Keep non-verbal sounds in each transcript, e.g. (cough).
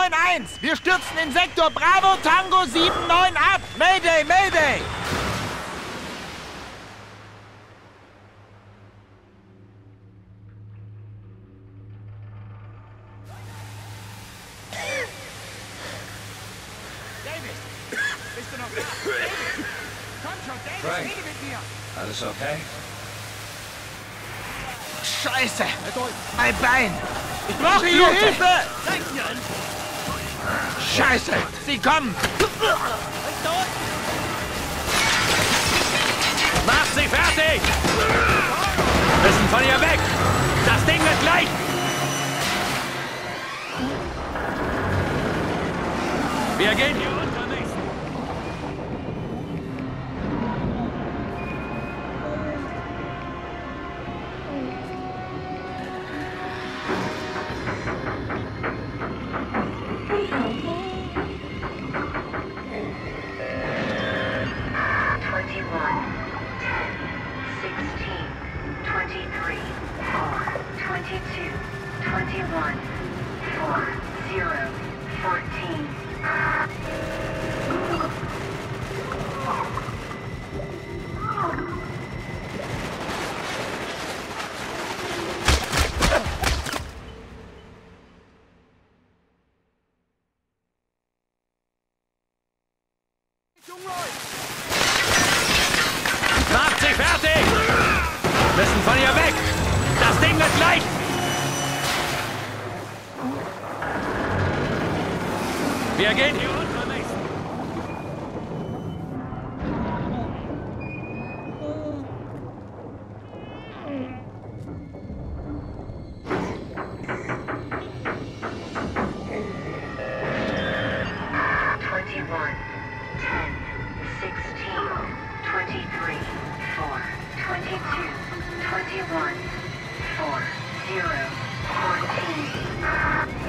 791! Wir stürzen in Sektor Bravo Tango 79 ab! Mayday, Mayday! David! Bist du noch da? David! Komm schon, David, Frank. rede mit mir! Alles okay? Scheiße! Mein Bein! Ich brauche hier Hilfe! Scheiße! Sie kommen! Macht sie fertig! Müssen von ihr weg! again, you look amazing. Twenty-two, twenty-one, four, zero, fourteen.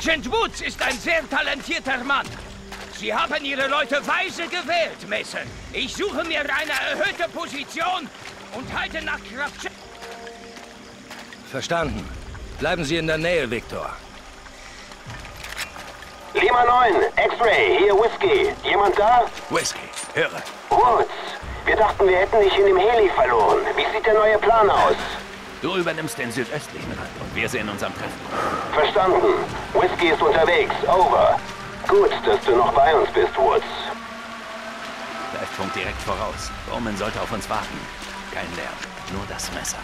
Sergeant Woods ist ein sehr talentierter Mann. Sie haben Ihre Leute weise gewählt, Mason. Ich suche mir eine erhöhte Position und halte nach Kraft... Verstanden. Bleiben Sie in der Nähe, Victor. Lima 9, X-Ray, hier Whisky. Jemand da? Whisky, höre. Woods. Wir dachten, wir hätten dich in dem Heli verloren. Wie sieht der neue Plan aus? Du übernimmst den südöstlichen Rand und wir sehen uns am Treffen. Verstanden. Whisky ist unterwegs. Over. Gut, dass du noch bei uns bist, Woods. Treffpunkt direkt voraus. Bowman sollte auf uns warten. Kein Lärm, nur das Messer.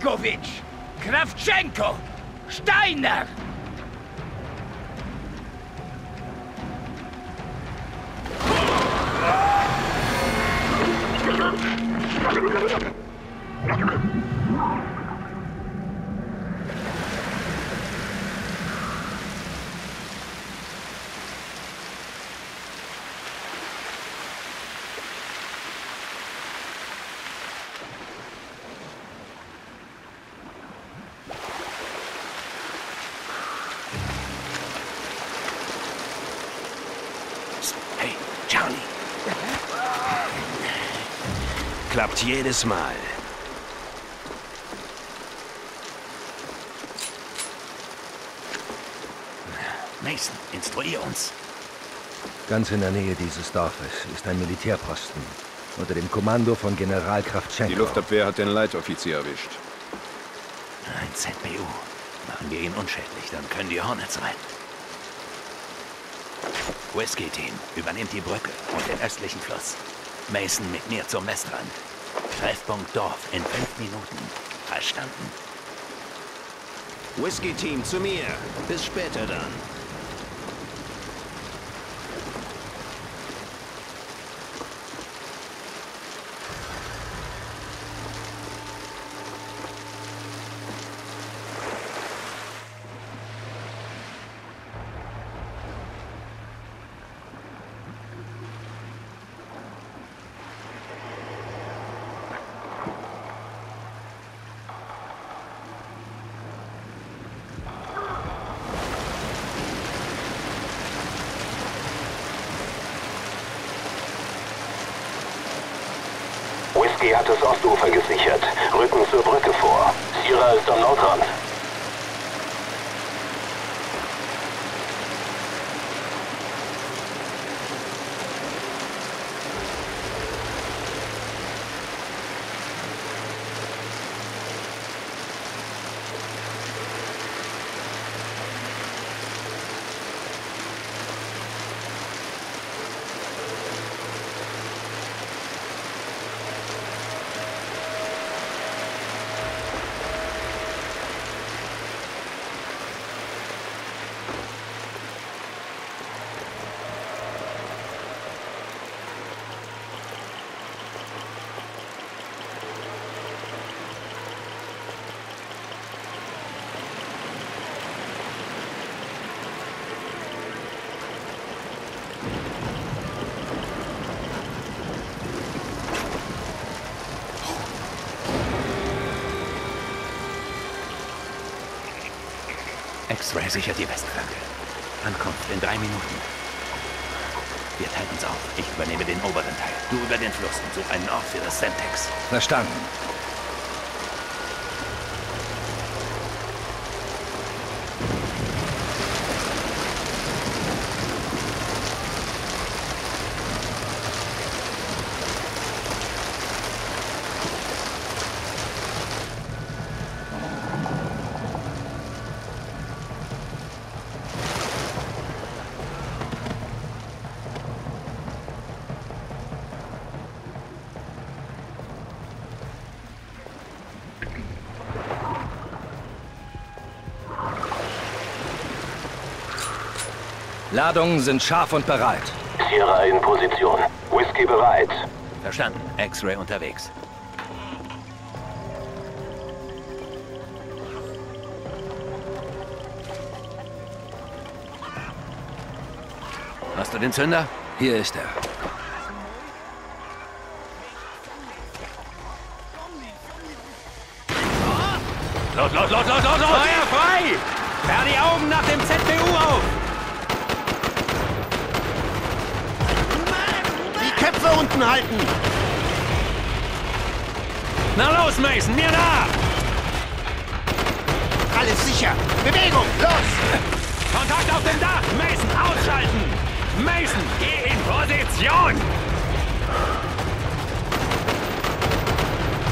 Dragovic, Kravchenko, Steiner. Klappt jedes Mal. Mason, instruier uns. Ganz in der Nähe dieses Dorfes ist ein Militärposten unter dem Kommando von General Kravtschenko. Die Luftabwehr hat den Leitoffizier erwischt. Ein ZBU. Machen wir ihn unschädlich, dann können die Hornets rein. Whiskey-Team, übernimmt die Brücke und den östlichen Fluss. Mason mit mir zum Westrand. Treffpunkt Dorf in fünf Minuten. Verstanden? Whisky-Team zu mir. Bis später dann. Whisky hat das Ostufer gesichert. Rücken zur Brücke vor. Sierra ist am Nordrand. X-Ray sichert die Westflanke. Ankunft in drei Minuten. Wir teilen uns auf. Ich übernehme den oberen Teil. Du über den Fluss und such einen Ort für das Semtex. Verstanden. Ladungen sind scharf und bereit. Sierra in Position. Whisky bereit. Verstanden. X-Ray unterwegs. Hast du den Zünder? Hier ist er. Los, los, los, los, los, los! Feuer frei! Sperr die Augen nach dem ZBU auf! Köpfe unten halten! Na los, Mason, mir nach! Alles sicher! Bewegung, los! Kontakt auf dem Dach! Mason, ausschalten! Mason, geh in Position!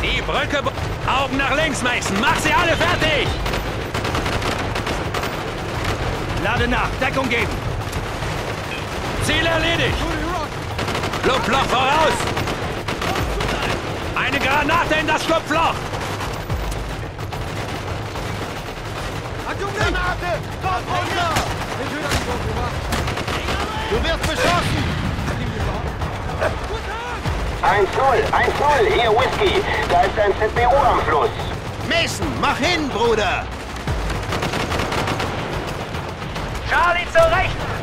Die Brücke... Augen nach links, Mason! Mach sie alle fertig! Lade nach, Deckung geben. Ziel erledigt! Schlupfloch voraus! Eine Granate in das Schlupfloch! Granate! Dort runter! Du wirst beschossen! 1-0, 1-0, hier Whisky. Da ist ein ZBU am Fluss. Mason, mach hin, Bruder! Charlie zur Rechten!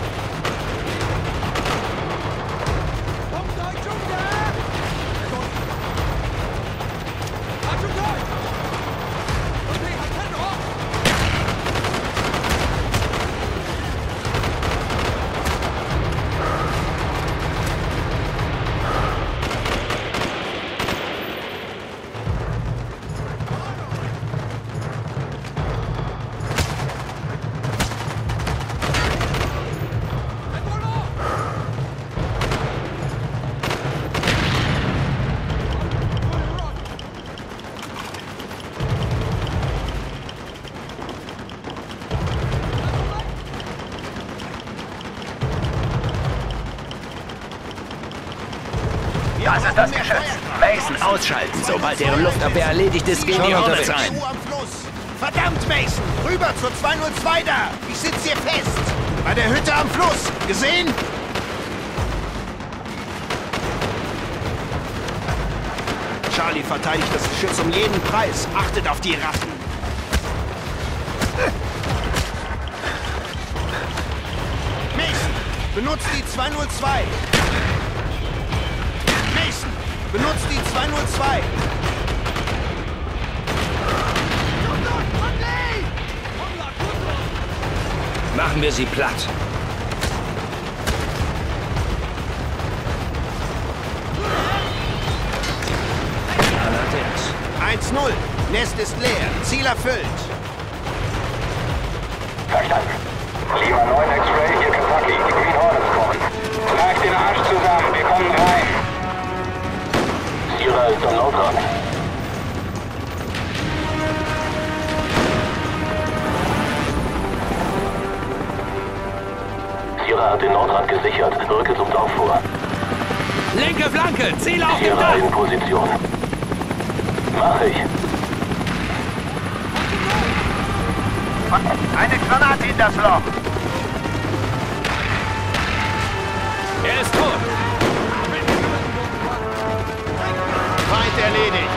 Das Geschütz. Mason ausschalten. Sobald deren Luftabwehr erledigt ist, gehen die Hornets Fluss. Verdammt, Mason! Rüber zur 202 da! Ich sitze hier fest! Bei der Hütte am Fluss! Gesehen? Charlie verteidigt das Geschütz um jeden Preis. Achtet auf die Ratten. Mason, benutzt die 202. Benutzt die 202. Machen wir sie platt. Allerdings. 1-0. Nest ist leer. Ziel erfüllt. Verstanden. Lima 9 X-Ray, hier Kentucky. Die Green Hornets kommen. Trag den Arsch zusammen, Notrand. Sierra hat den Nordrand gesichert. Rücke zum Dorf vor. Linke Flanke! Ziel auf dem Sierra Dach! in Position. Mach ich. Eine Granate in das Loch. Er ist tot! Feind erledigt.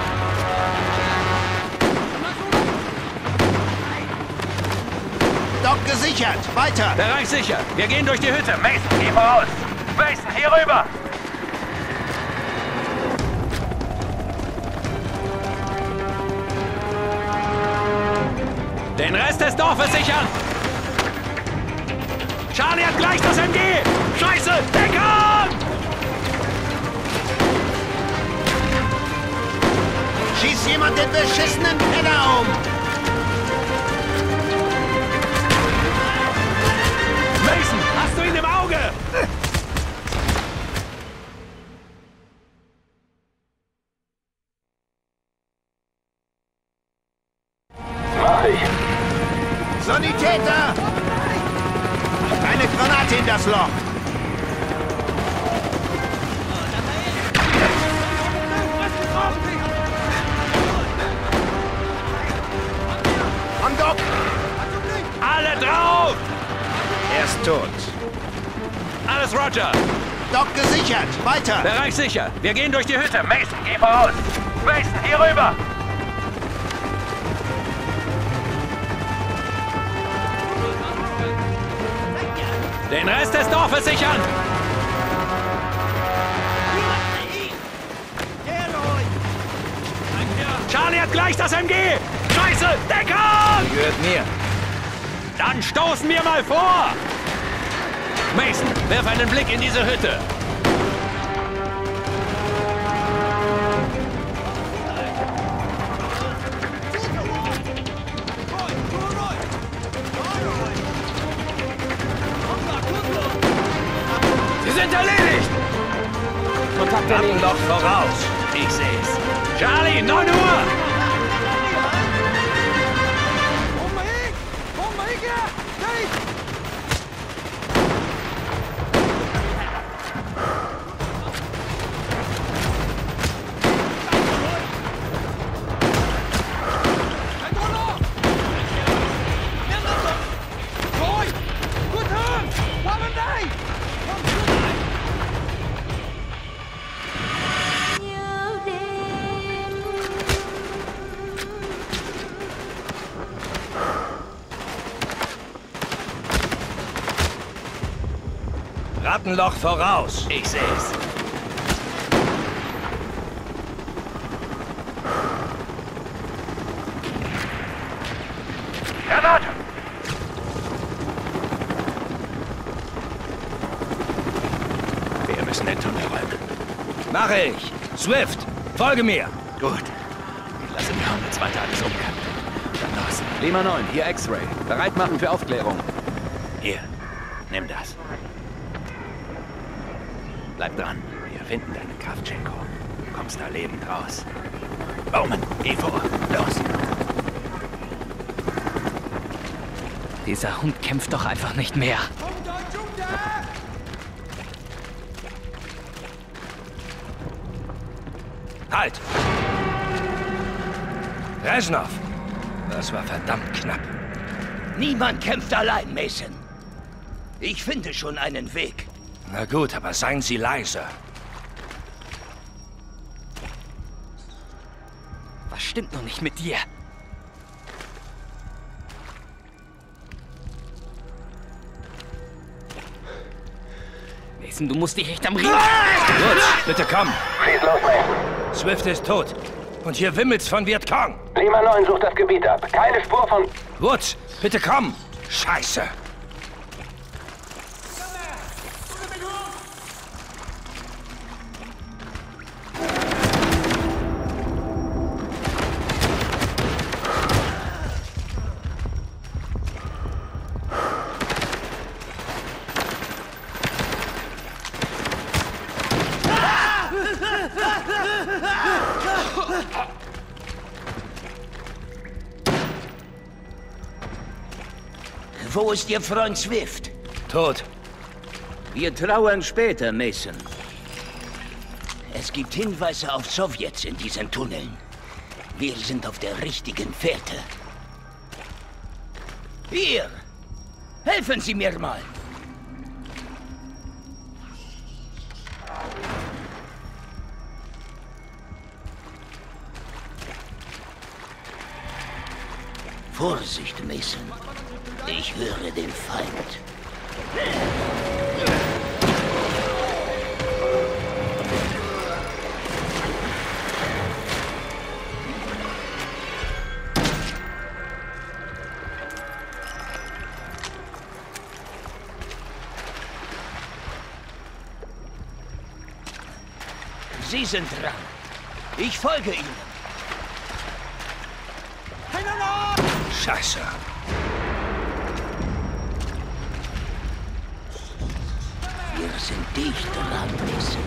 Dock gesichert. Weiter. Bereich sicher! Wir gehen durch die Hütte! Mason, geh voraus. Mason, hier rüber. Den Rest des Dorfes sichern! Charlie hat gleich das MG! Scheiße! Deckung! Schieß jemand den beschissenen Penner um. Mason, hast du ihn im Auge? Mach ich. Sanitäter! Eine Granate in das Loch. Alle drauf! Er ist tot. Alles Roger! Dock gesichert. Weiter. Bereich sicher! Wir gehen durch die Hütte! Mason, geh voraus. Mason, hier rüber. Den Rest des Dorfes sichern! Charlie hat gleich das MG! Scheiße! Deckung! Gehört mir. Dann stoßen wir mal vor! Mason, werf einen Blick in diese Hütte. Sie sind erledigt! Kontakt Lampenloch voraus. Ich seh's. Charlie, 9 Uhr! Rattenloch voraus. Ich seh's. Granate! Wir müssen den Tunnel räumen. Mache ich. Swift, folge mir. Gut. Lass im kaum jetzt weiter alles umkappen. Dann los. Lima 9, hier X-Ray. Bereit machen für Aufklärung. Hier, nimm das. Bleib dran. Wir finden deine Kravchenko. Du kommst da lebend raus. Bowman, geh vor. Los. Dieser Hund kämpft doch einfach nicht mehr. Halt! Reznov! Das war verdammt knapp. Niemand kämpft allein, Mason. Ich finde schon einen Weg. Na gut, aber seien Sie leise. Was stimmt noch nicht mit dir? Mason, du musst dich echt am Riemen... Gut, bitte komm. Schieß los, Mason. Swift ist tot. Und hier wimmelt's von Vietcong. Lima 9 sucht das Gebiet ab. Keine Spur von... Woods, bitte komm. Scheiße. Wo ist Ihr Freund Swift? Tot. Wir trauern später, Mason. Es gibt Hinweise auf Sowjets in diesen Tunneln. Wir sind auf der richtigen Fährte. Hier! Helfen Sie mir mal! Vorsicht, Mason. Ich höre den Feind. Sie sind dran. Ich folge Ihnen. Scheiße. Wir sind dicht dran, Mason.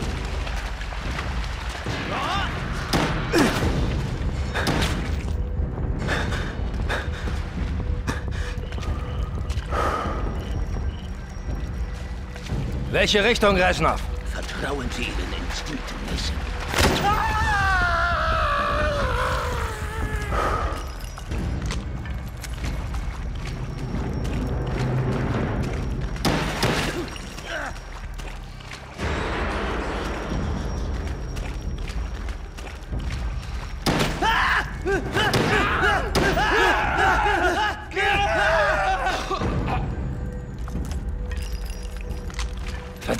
Welche Richtung, Reznov? Vertrauen Sie Ihren Instinkten, Mason.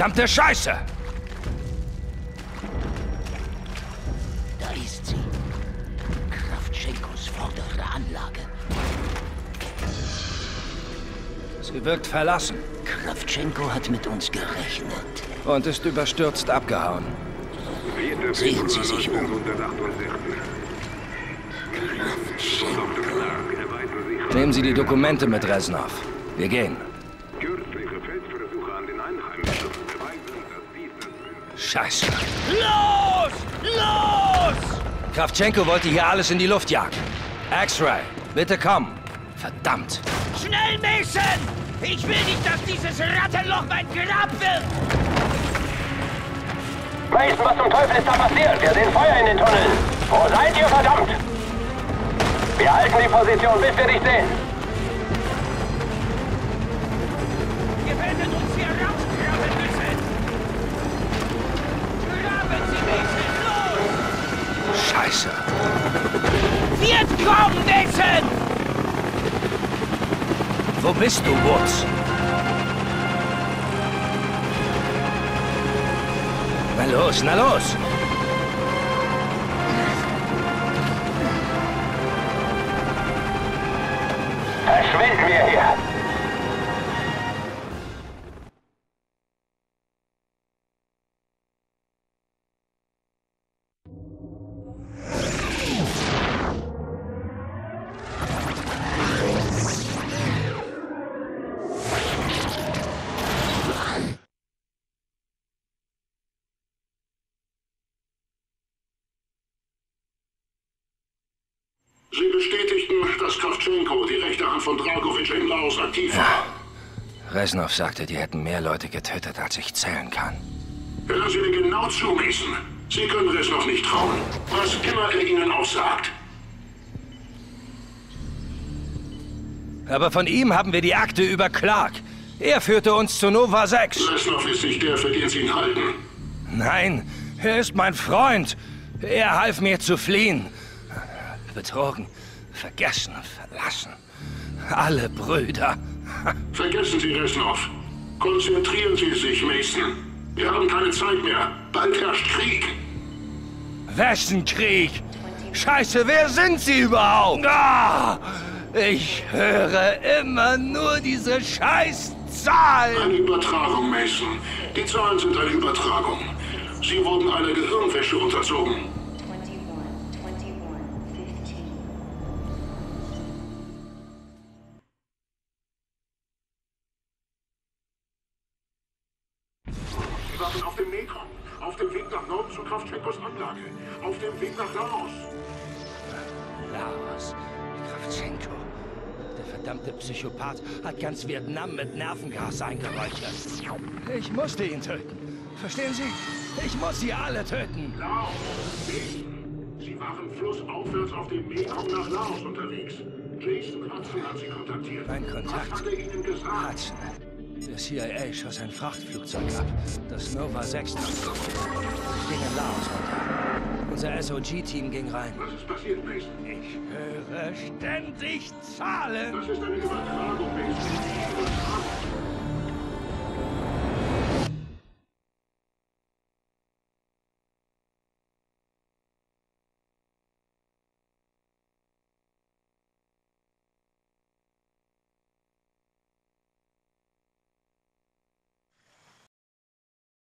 Verdammte Scheiße! Da ist sie. Kravtschenkos vordere Anlage. Sie wirkt verlassen Kravtschenko hat mit uns gerechnet. und ist überstürzt abgehauen. Sehen Sie sich um. Nehmen Sie die Dokumente mit, Reznov. Wir gehen. Scheiße. Los! Los! Kravchenko wollte hier alles in die Luft jagen. X-Ray, bitte komm. Verdammt. Schnell, Mason! Ich will nicht, dass dieses Rattenloch mein Grab wird! Mason, was zum Teufel ist da passiert? Wir sehen Feuer in den Tunneln. Wo seid ihr, verdammt? Wir halten die Position, bis wir dich sehen. Scheiße. Wird kommen, Mason! Wo bist du, Woods? Na los, na los! Verschwinden wir hier. Sie bestätigten, dass Kravchenko, die rechte Hand von Dragovic in Laos, aktiv war. Resnov sagte, die hätten mehr Leute getötet, als ich zählen kann. Hören Sie mir genau zu, Mason. Sie können Resnov nicht trauen. Was immer er Ihnen auch sagt. Aber von ihm haben wir die Akte über Clark. Er führte uns zu Nova 6. Resnov ist nicht der, für den Sie ihn halten. Nein, er ist mein Freund. Er half mir zu fliehen. Betrogen, vergessen, verlassen. Alle Brüder. (laughs) Vergessen Sie Resnov. Konzentrieren Sie sich, Mason. Wir haben keine Zeit mehr. Bald herrscht Krieg. Wessen Krieg? Scheiße, wer sind Sie überhaupt? Ah, ich höre immer nur diese Scheißzahlen. Eine Übertragung, Mason. Die Zahlen sind eine Übertragung. Sie wurden einer Gehirnwäsche unterzogen. Psychopath hat ganz Vietnam mit Nervengas eingeräuchert. Ich musste ihn töten. Verstehen Sie? Ich muss sie alle töten. Laos. Mason. Sie waren flussaufwärts auf dem Mekong nach Laos unterwegs. Jason Hudson hat Sie kontaktiert. Mein Kontakt. Was hat er Ihnen gesagt? Hudson. Der CIA schoss ein Frachtflugzeug ab. Das Nova 6 ging in Laos unter. Unser SOG-Team ging rein. Was ist passiert, Mason? Ich höre ständig Zahlen. Das ist eine Übertragung, Mason.